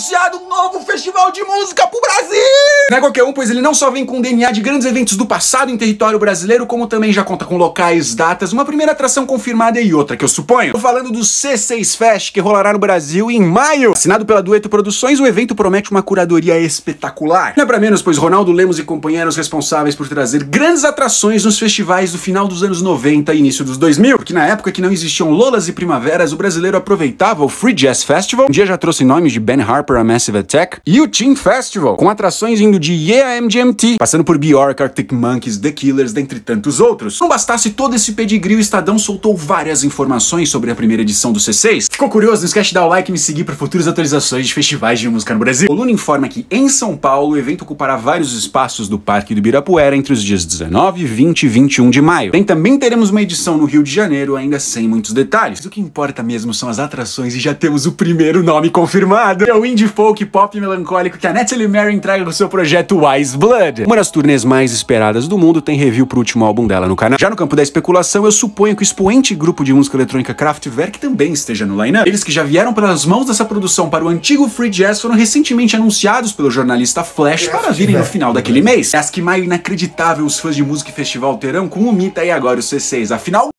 anunciado um novo festival de música pro Brasil! Não é qualquer um, pois ele não só vem com DNA de grandes eventos do passado em território brasileiro, como também já conta com locais, datas, uma primeira atração confirmada e outra que eu suponho. Tô falando do C6 Fest, que rolará no Brasil em maio. Assinado pela Dueto Produções, o evento promete uma curadoria espetacular. Não é pra menos, pois Ronaldo Lemos e companheiros responsáveis por trazer grandes atrações nos festivais do final dos anos 90 e início dos 2000, porque na época que não existiam Lolas e Primaveras, o brasileiro aproveitava o Free Jazz Festival, um dia já trouxe nomes de Ben Harper a Massive Attack, e o Festival, com atrações indo de Yeah MGMT, passando por Bjork, Arctic Monkeys, The Killers, dentre tantos outros. Não bastasse todo esse pedigree, o Estadão soltou várias informações sobre a primeira edição do C6. Ficou curioso? Não esquece de dar o like e me seguir para futuras atualizações de festivais de música no Brasil. O Luna informa que em São Paulo o evento ocupará vários espaços do Parque do Ibirapuera entre os dias 19, 20 e 21 de maio. Bem, também teremos uma edição no Rio de Janeiro, ainda sem muitos detalhes. O que importa mesmo são as atrações e já temos o primeiro nome confirmado. É o indie folk pop melancólico que a Natalie Mary entrega com seu projeto Wise Blood. Uma das turnês mais esperadas do mundo tem review pro último álbum dela no canal. Já no campo da especulação, eu suponho que o expoente grupo de música eletrônica Kraftwerk também esteja no Eles que já vieram pelas mãos dessa produção para o antigo Free Jazz foram recentemente anunciados pelo jornalista Flash para virem no final daquele mês. É as que mais inacreditável os fãs de música e festival terão com o Mita e agora o C6. Afinal,